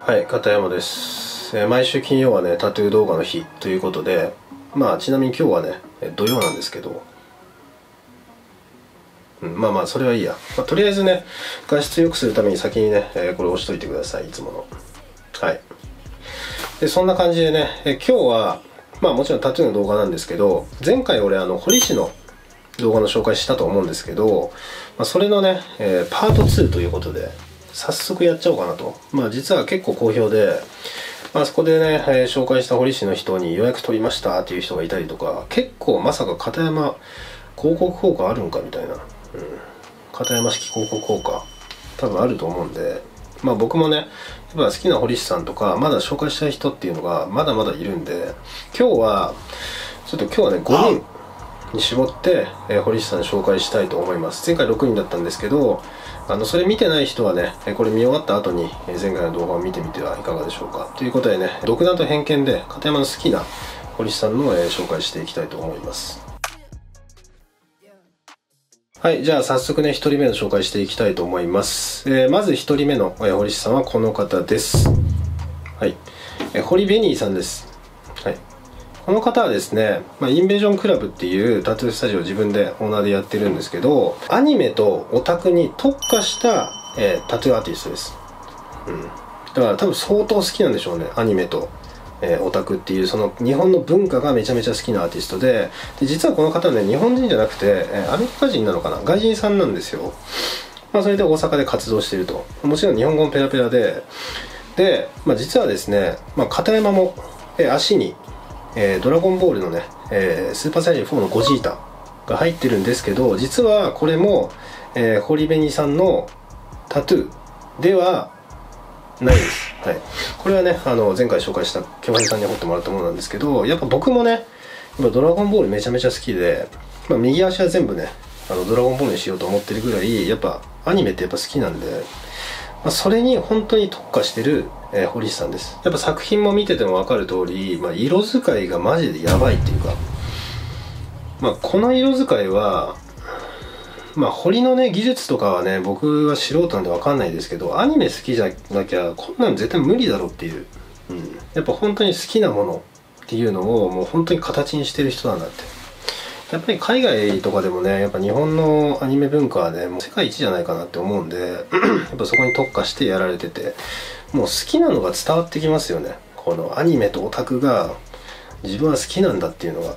はい片山です、えー毎週金曜はねタトゥー動画の日ということでまあちなみに今日はね土曜なんですけど、うん、まあまあそれはいいや、まあとりあえずね画質良くするために先にね、えーこれ押しといてくださいいつもの。はい。でそんな感じでね、えー今日はまあもちろんタトゥーの動画なんですけど前回俺あの堀市の動画の紹介したと思うんですけど、まあ、それのね、えーパート2ということで早速やっちゃおうかなと。まあ実は結構好評で、まあそこでね、えー紹介した堀市の人に予約取りましたっていう人がいたりとか結構まさか片山広告効果あるんかみたいな、うん、片山式広告効果多分あると思うんでまあ僕もねやっぱ好きな堀市さんとかまだ紹介したい人っていうのがまだまだいるんで今日はちょっと今日はね5人。に絞って、えー堀市さん紹介したいと思います前回6人だったんですけどあのそれ見てない人はねこれ見終わった後に前回の動画を見てみてはいかがでしょうかということでね独断と偏見で片山の好きな堀市さんの、えー紹介していきたいと思いますはい、じゃあ早速ね、一人目の紹介していきたいと思います。えーまず一人目の、え堀市さんはこの方です。はい。え堀ベニーさんです。この方はですね、まあ、インベージョンクラブっていうタトゥースタジオを自分でオーナーでやってるんですけど、アニメとオタクに特化した、えータトゥーアーティストです。うん。だから多分相当好きなんでしょうね、アニメと。えーオタクっていうその日本の文化がめちゃめちゃ好きなアーティストでで実はこの方ね日本人じゃなくて、えーアメリカ人なのかな外人さんなんですよまあそれで大阪で活動しているともちろん日本語もペラペラでで、まあ、実はですね、まあ、片山も、えー足に、えードラゴンボールのね、えースーパーサイヤ人4のゴジータが入ってるんですけど実はこれも、えー、堀紅さんのタトゥーではないです。はい。これはね、あの、前回紹介した京平さんに彫ってもらったものなんですけど、やっぱ僕もね、今ドラゴンボールめちゃめちゃ好きで、まあ、右足は全部ね、あの、ドラゴンボールにしようと思ってるぐらい、やっぱアニメってやっぱ好きなんで、まあ、それに本当に特化してる、えー堀さんです。やっぱ作品も見てても分かる通り、まあ、色使いがマジでやばいっていうか、まあ、この色使いは、まあ堀のね技術とかはね僕は素人なんで分かんないですけどアニメ好きじゃなきゃこんなの絶対無理だろっていう、うん、やっぱ本当に好きなものっていうのをもう本当に形にしてる人なんだって。やっぱり海外とかでもねやっぱ日本のアニメ文化はねもう世界一じゃないかなって思うんで やっぱそこに特化してやられてて。もう好きなのが伝わってきますよね。このアニメとオタクが自分は好きなんだっていうのが。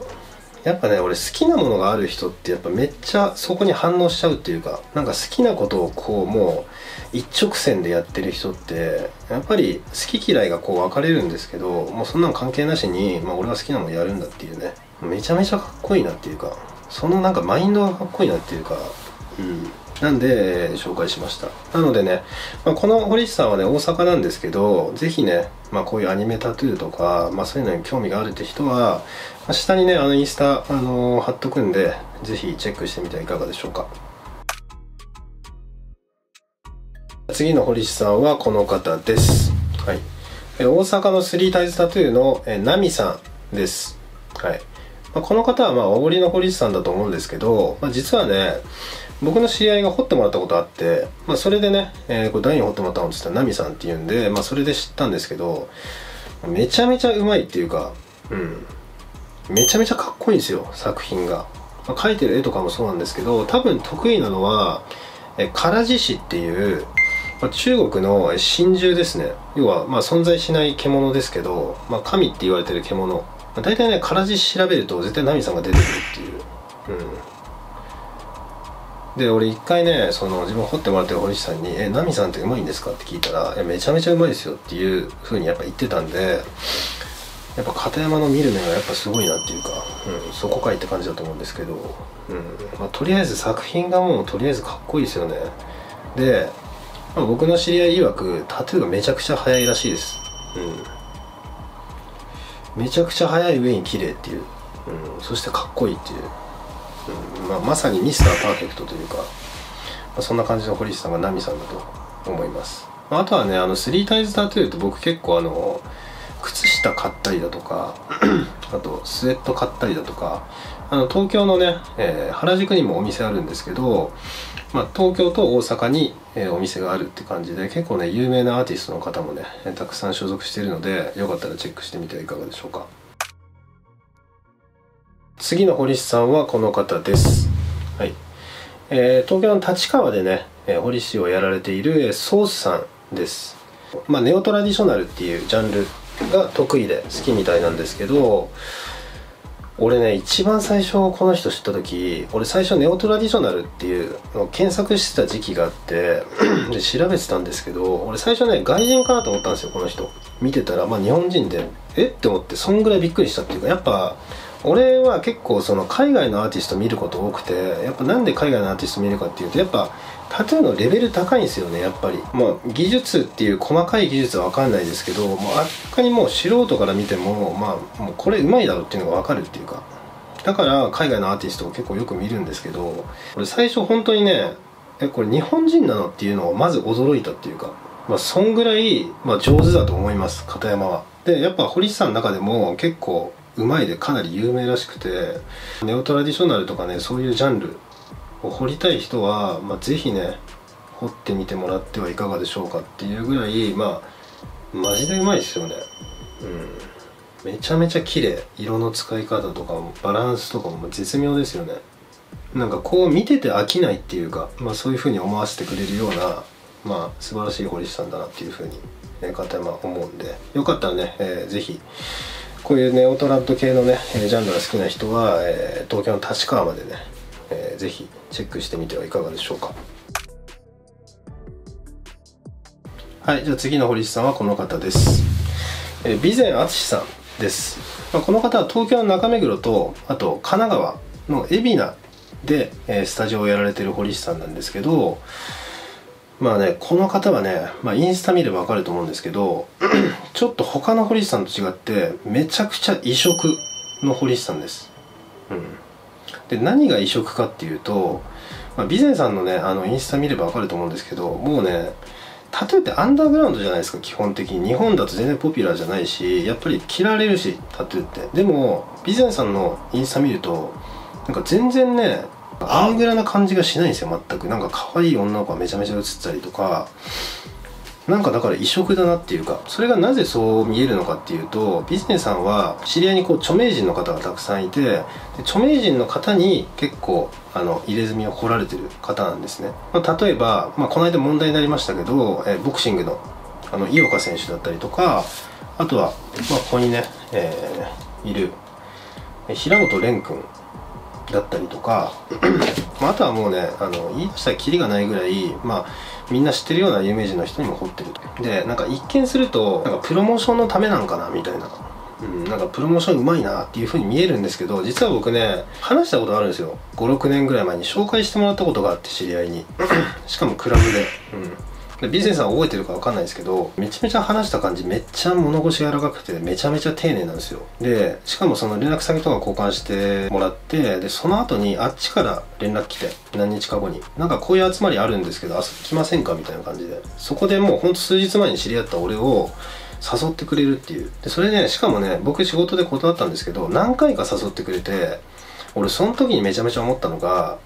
やっぱね俺好きなものがある人ってやっぱめっちゃそこに反応しちゃうっていうかなんか好きなことをこうもう一直線でやってる人ってやっぱり好き嫌いがこう分かれるんですけどもうそんなの関係なしに、まあ、俺は好きなものやるんだっていうね。めちゃめちゃかっこいいなっていうかそのなんかマインドがかっこいいなっていうかうん。なんで、紹介しました。なのでね、まあ、この堀市さんはね大阪なんですけどぜひね、まあ、こういうアニメタトゥーとか、まあ、そういうのに興味があるって人は、まあ下にねあのインスタ、あのー貼っとくんでぜひチェックしてみてはいかがでしょうか。次の堀市さんはこの方です。はい。え大阪のスリータイズタトゥーの、えナミさんです。はい。まあ、この方はまあ大堀の堀市さんだと思うんですけど、まあ、実はね僕の知り合いが彫ってもらったことあって、まあ、それでね、えーこれ誰に彫ってもらったのって言ったらナミさんっていうんで、まあ、それで知ったんですけどめちゃめちゃうまいっていうかうん。めちゃめちゃかっこいいんですよ作品が、まあ、描いてる絵とかもそうなんですけど多分得意なのはえ唐獅子っていう、まあ、中国の神獣ですね。要はまあ存在しない獣ですけど、まあ、神って言われてる獣、まあ、大体ね唐獅子調べると絶対ナミさんが出てくるっていう。うん。で俺一回ねその自分掘ってもらってる堀市さんに「えナミさんってうまいんですか?」って聞いたら「えめちゃめちゃうまいですよ」っていうふうにやっぱ言ってたんでやっぱ片山の見る目がやっぱすごいなっていうか、うん、そこかいって感じだと思うんですけど、うんまあ、とりあえず作品がもうとりあえずかっこいいですよね。で、まあ、僕の知り合い曰くタトゥーがめちゃくちゃ早いらしいです、うん、めちゃくちゃ早い上に綺麗っていう、うん、そしてかっこいいっていう。まあ、まさにミスターパーフェクトというか、まあ、そんな感じの堀市さんがナミさんだと思います、まあ、あとはねあのスリータイズタトゥーって僕結構あの靴下買ったりだとか あとスウェット買ったりだとかあの東京のね、えー、原宿にもお店あるんですけど、まあ、東京と大阪に、えー、お店があるって感じで結構ね有名なアーティストの方もねたくさん所属しているのでよかったらチェックしてみてはいかがでしょうか。次の堀市さんはこの方です。はい。えー、東京の立川でね、えー、堀市をやられているソースさんです。まあネオトラディショナルっていうジャンルが得意で好きみたいなんですけど俺ね一番最初この人知った時俺最初ネオトラディショナルっていうのを検索してた時期があって で調べてたんですけど俺最初ね外人かなと思ったんですよこの人。見てたらまあ日本人でえ？って思ってそんぐらいびっくりしたっていうかやっぱ俺は結構その海外のアーティスト見ること多くてやっぱなんで海外のアーティスト見るかっていうとやっぱタトゥーのレベル高いんですよねやっぱり。まあ技術っていう細かい技術は分かんないですけどもうあっかにもう素人から見てもまあもうこれうまいだろうっていうのが分かるっていうか。だから海外のアーティストを結構よく見るんですけど俺最初本当にねえこれ日本人なのっていうのをまず驚いたっていうかまあそんぐらい、まあ、上手だと思います片山は。でやっぱ堀さんの中でも結構うまいでかなり有名らしくてネオトラディショナルとかねそういうジャンルを掘りたい人は、まあ、ぜひね掘ってみてもらってはいかがでしょうかっていうぐらいまあマジでうまいですよね。うん。めちゃめちゃ綺麗。色の使い方とかもバランスとかも絶妙ですよね。なんかこう見てて飽きないっていうか、まあ、そういう風に思わせてくれるようなまあ素晴らしい堀さんだなっていう風に、片山思うんで。よかったらね、えー、ぜひこういうネオトラッド系のねジャンルが好きな人は、えー、東京の立川までね、えー、ぜひチェックしてみてはいかがでしょうか。はいじゃあ次の堀市さんはこの方です、えー、備前淳さんです、まあ、この方は東京の中目黒とあと神奈川の海老名で、えー、スタジオをやられてる堀市さんなんですけどまあねこの方はね、まあ、インスタ見ればわかると思うんですけど ちょっと他の堀市さんと違ってめちゃくちゃ異色の堀市さんです。うん。で何が異色かっていうと、まあ、備前さんのねあのインスタ見ればわかると思うんですけどもうねタトゥーってアンダーグラウンドじゃないですか基本的に。日本だと全然ポピュラーじゃないしやっぱり着られるしタトゥーって。でも備前さんのインスタ見るとなんか全然ねアングラな感じがしないんですよ全く。なんか可愛い女の子がめちゃめちゃ写ったりとか。なんかだから異色だなっていうか。それがなぜそう見えるのかっていうとビジネスさんは知り合いにこう著名人の方がたくさんいてで著名人の方に結構あの入れ墨を掘られてる方なんですね、まあ、例えば、まあ、この間問題になりましたけど、えボクシングのあの井岡選手だったりとかあとは、まあ、ここにね、えー、いる平本蓮君だったりとか。まあ、あとはもうねあの言い出したらキリがないぐらいまあみんな知ってるような有名人の人にも掘ってる。とでなんか一見するとなんかプロモーションのためなんかなみたいな。うん、なんかプロモーションうまいなっていう風に見えるんですけど実は僕ね話したことあるんですよ。56年ぐらい前に紹介してもらったことがあって知り合いに。しかもクラブで、うん。でビジネスさん覚えてるか分かんないですけどめちゃめちゃ話した感じめっちゃ物腰柔らかくてめちゃめちゃ丁寧なんですよ。でしかもその連絡先とか交換してもらってでその後にあっちから連絡来て何日か後に。なんかこういう集まりあるんですけど遊び来ませんかみたいな感じで。そこでもうほんと数日前に知り合った俺を誘ってくれるっていう。でそれねしかもね僕仕事で断ったんですけど何回か誘ってくれて俺その時にめちゃめちゃ思ったのが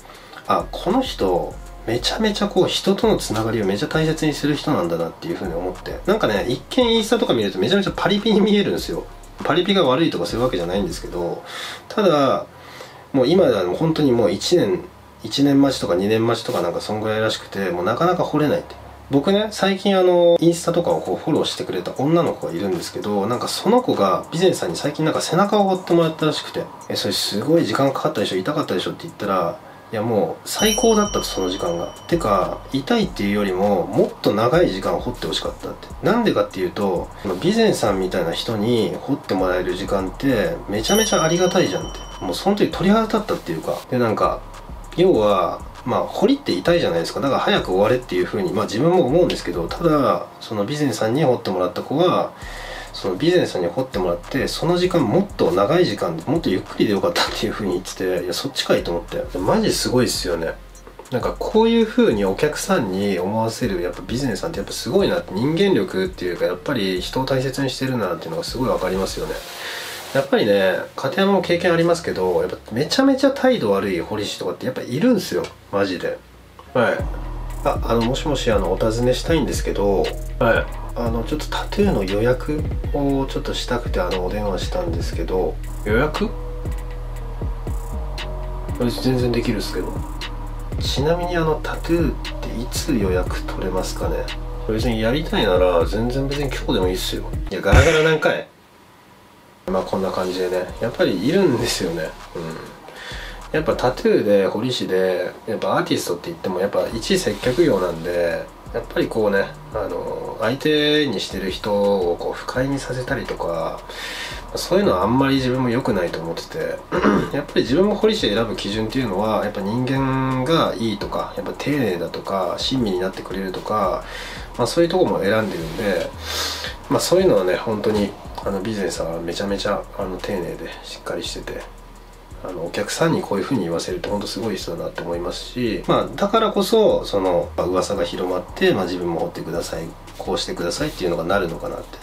あこの人めちゃめちゃこう人とのつながりをめちゃ大切にする人なんだなっていうふうに思って。なんかね一見インスタとか見るとめちゃめちゃパリピに見えるんですよ。パリピが悪いとかそういうわけじゃないんですけどただもう今では本当にもう1年1年待ちとか2年待ちとかなんかそんぐらいらしくてもうなかなか掘れないって。僕ね最近あのインスタとかをこうフォローしてくれた女の子がいるんですけどなんかその子がビゼンさんに最近なんか背中を掘ってもらったらしくて「えそれすごい時間かかったでしょ痛かったでしょ」って言ったらいやもう最高だったとその時間が。てか痛いっていうよりももっと長い時間を掘ってほしかったって。なんでかっていうと備前さんみたいな人に掘ってもらえる時間ってめちゃめちゃありがたいじゃんって。もうその時鳥肌立ったっていうか。でなんか要はまあ掘りって痛いじゃないですか。だから早く終われっていうふうにまあ自分も思うんですけどただその備前さんに掘ってもらった子はそのビジネスに掘ってもらってその時間もっと長い時間もっとゆっくりでよかったっていうふうに言ってていやそっちかいと思って。マジすごいっすよね。なんかこういう風にお客さんに思わせるやっぱビジネスさんってやっぱすごいなって人間力っていうかやっぱり人を大切にしてるなっていうのがすごい分かりますよね。やっぱりね片山も経験ありますけどやっぱめちゃめちゃ態度悪い堀師とかってやっぱいるんですよ。マジで。はい。ああのもしもしあのお尋ねしたいんですけどはい。あのちょっとタトゥーの予約をちょっとしたくてあのお電話したんですけど。予約？全然できるっすけど。ちなみにあのタトゥーっていつ予約取れますかね？別にやりたいなら全然別に今日でもいいっすよ。いやガラガラ何回？まあこんな感じでね。やっぱりいるんですよね。うん。やっぱタトゥーで彫り師でやっぱアーティストって言ってもやっぱ一接客業なんでやっぱりこうねあの相手にしてる人をこう不快にさせたりとかそういうのはあんまり自分も良くないと思ってて やっぱり自分も彫り師選ぶ基準っていうのはやっぱ人間がいいとかやっぱ丁寧だとか親身になってくれるとか、まあ、そういうとこも選んでるんで、まあ、そういうのはね本当にあのビジネスはめちゃめちゃあの丁寧でしっかりしててあのお客さんにこういうふうに言わせると本当すごい人だなって思いますし、まあ、だからこそその噂が広まって、まあ、自分も掘ってくださいこうしてくださいっていうのがなるのかなって。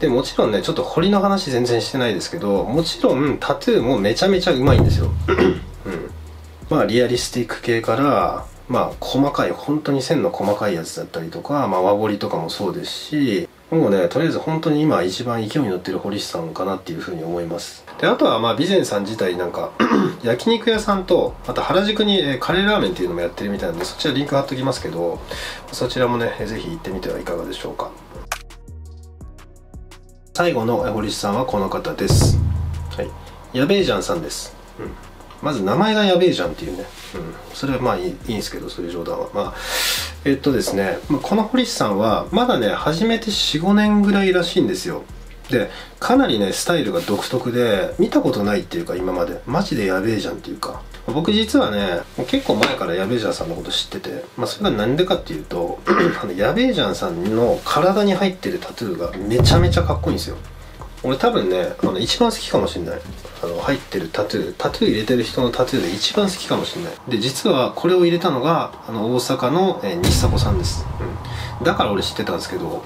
でもちろんねちょっと彫りの話全然してないですけどもちろんタトゥーもめちゃめちゃうまいんですよ、うん、まあリアリスティック系からまあ細かい本当に線の細かいやつだったりとか、まあ、和彫りとかもそうですしもうねとりあえず本当に今一番勢いに乗ってる堀師さんかなっていうふうに思います。であとはまあ備前さん自体なんか 焼肉屋さんとあと原宿にカレーラーメンっていうのもやってるみたいなんでそちらリンク貼っときますけどそちらもねぜひ行ってみてはいかがでしょうか。最後の堀師さんはこの方です。はい。やべえじゃんさんです、うん。まず名前がやべえじゃんっていうね、うん、それはまあいいいいんですけどそういう冗談は。まあえっとですね。この堀市さんはまだね始めて45年ぐらいらしいんですよ。でかなりねスタイルが独特で見たことないっていうか今まで。マジでやべえじゃんっていうか。僕実はね結構前からやべえじゃんさんのこと知ってて、まあ、それが何でかっていうと あのやべえじゃんさんの体に入ってるタトゥーがめちゃめちゃかっこいいんですよ。俺多分ねあの一番好きかもしんない。あの入ってるタトゥータトゥー入れてる人のタトゥーで一番好きかもしんない。で実はこれを入れたのがあの大阪の、えー、日迫さんです、うん、だから俺知ってたんですけど。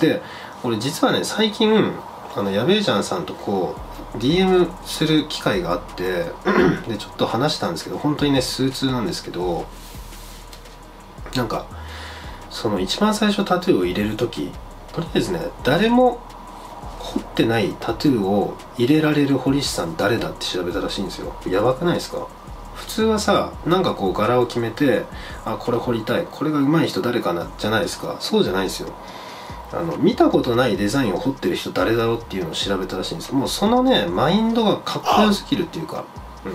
で俺実はね最近あのやべえじゃんさんとこう DM する機会があってでちょっと話したんですけど本当にね数通なんですけどなんかその一番最初タトゥーを入れる時とりあえずね誰も彫ってないタトゥーを入れられる堀師さん誰だって調べたらしいんですよ。やばくないですか？普通はさなんかこう柄を決めてあこれ彫りたいこれが上手い人誰かな？じゃないですか。そうじゃないですよ。あの見たことないデザインを彫ってる人誰だろうっていうのを調べたらしいんです。もうそのねマインドがかっこよすぎるっていうか。うん。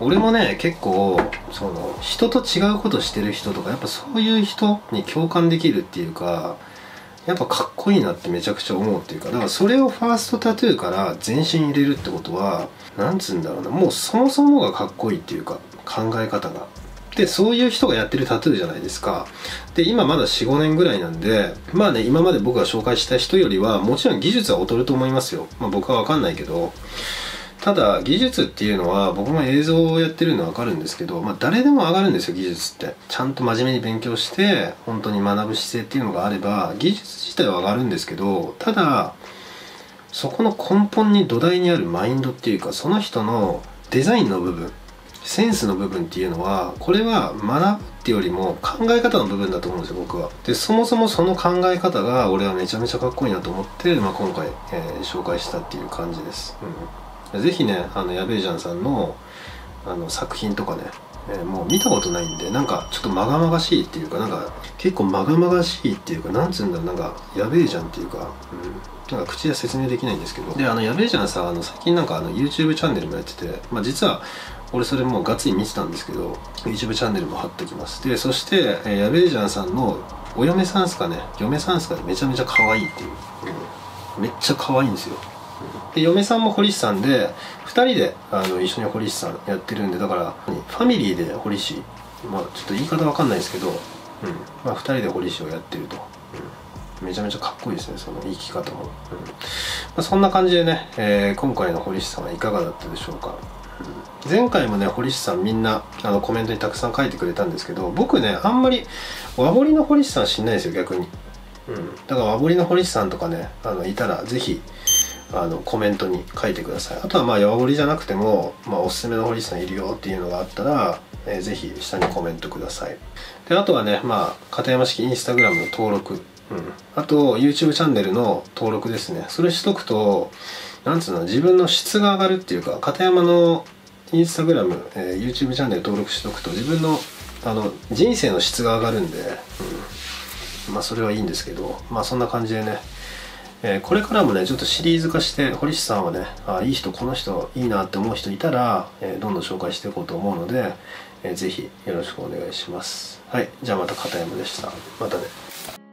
俺もね結構その人と違うことしてる人とかやっぱそういう人に共感できるっていうかやっぱかっこいいなってめちゃくちゃ思うっていうかだからそれをファーストタトゥーから全身入れるってことはなんつうんだろうなもうそもそもがかっこいいっていうか考え方が。でそういう人がやってるタトゥーじゃないですか。で今まだ45年ぐらいなんでまあね今まで僕が紹介した人よりはもちろん技術は劣ると思いますよ、まあ、僕は分かんないけど。ただ技術っていうのは僕も映像をやってるのは分かるんですけど、まあ、誰でも上がるんですよ技術って。ちゃんと真面目に勉強して本当に学ぶ姿勢っていうのがあれば技術自体は上がるんですけどただそこの根本に土台にあるマインドっていうかその人のデザインの部分センスの部分っていうのはこれは学ぶっていうよりも考え方の部分だと思うんですよ僕は。でそもそもその考え方が俺はめちゃめちゃかっこいいなと思って、まあ、今回、えー、紹介したっていう感じです、うん。ぜひねあのやべえじゃんさんのあの作品とかね、えー、もう見たことないんでなんかちょっとまがまがしいっていうかなんか結構まがまがしいっていうかなんつうんだろうなんかやべえじゃんっていうか、うん、なんか口で説明できないんですけど。であのやべえじゃんさあの最近なんかあの YouTube チャンネルもやっててまあ実は俺それもうがっつり見てたんですけど YouTube チャンネルも貼っておきます。でそして、えー、やべえじゃんさんのお嫁さんすかね嫁さんすかねめちゃめちゃ可愛いっていう、うん、めっちゃ可愛いんですよ。で嫁さんも堀市さんで2人であの一緒に堀市さんやってるんでだからファミリーで堀市まあちょっと言い方わかんないですけど、うん。まあ、2人で堀市をやってると、うん、めちゃめちゃかっこいいですねその生き方も、うん。まあ、そんな感じでね、えー、今回の堀市さんはいかがだったでしょうか、うん、前回もね堀市さんみんなあのコメントにたくさん書いてくれたんですけど僕ねあんまり和彫りの堀市さん知んないですよ逆に。うん、だから和彫りの堀市さんとかねあのいたらぜひあのコメントに書いてください。あとはまあヤ堀じゃなくても、まあ、おすすめの堀さんいるよっていうのがあったら、えー、ぜひ下にコメントください。であとはねまあ片山式インスタグラムの登録、うん、あと YouTube チャンネルの登録ですね。それしとくとなんつうの自分の質が上がるっていうか片山のインスタグラム、えー、YouTube チャンネル登録しとくと自分のあの人生の質が上がるんで、うん、まあそれはいいんですけどまあそんな感じでねえー、これからもねちょっとシリーズ化して堀市さんはねあいい人この人いいなって思う人いたら、えー、どんどん紹介していこうと思うので、えー、ぜひよろしくお願いします。はいじゃあまた片山でした。またね。